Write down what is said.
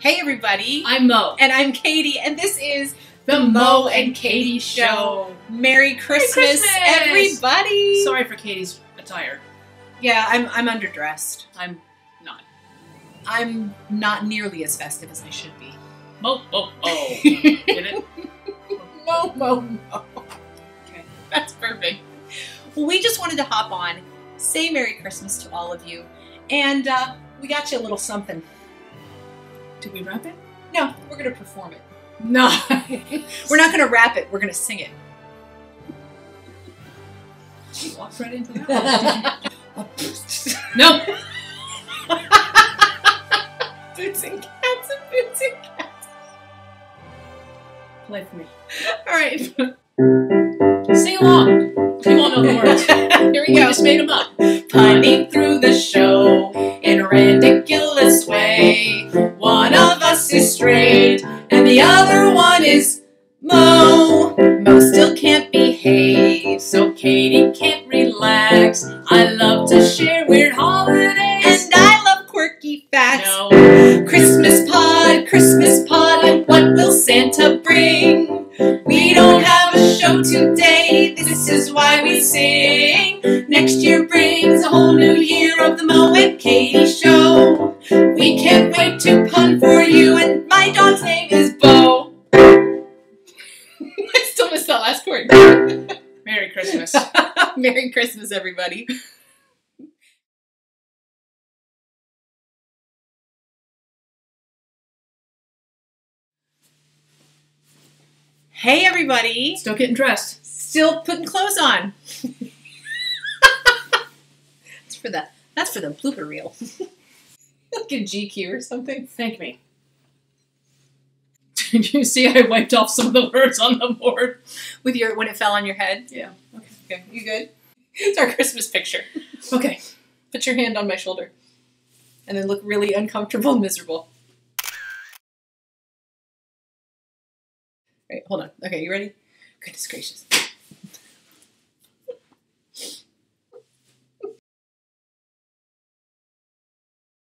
Hey, everybody. I'm Mo. And I'm Katy, and this is The Mo and Katy Show. Merry Christmas, Christmas! everybody. Sorry for Katy's attire. Yeah, I'm, I'm underdressed. I'm not. I'm not nearly as festive as I should be. Mo, oh, oh. Get it? Mo, mo, mo. Okay. That's perfect. Well, we just wanted to hop on, say Merry Christmas to all of you, and uh, we got you a little something. Did we wrap it? No, we're going to perform it. No. We're not going to rap it, we're going to sing it. She walks right into that. no. boots and cats and boots and cats. Play for me. All right. Sing along. You won't know the words. Here we go. We just made them up. Punning through the the other one is Mo. Mo still can't behave, so Katy can't relax. I love to share weird holidays, and I love quirky facts. No. Christmas pod, Christmas pod, what will Santa bring? We don't have a show today, this is why we sing. Next year brings a whole new year of the Mo and Katy show. We can't wait to pun for you, and my dog's name I still missed that last word. Merry Christmas. Merry Christmas, everybody. Hey, everybody. Still getting dressed. Still putting clothes on. that's for the that's for the blooper reel. like a GQ or something. Thank me. Did you see I wiped off some of the words on the board? With your when it fell on your head. Yeah. Okay. Okay, you good? It's our Christmas picture. Okay. Put your hand on my shoulder. And then look really uncomfortable and miserable. Wait, hold on. Okay, you ready? Goodness gracious.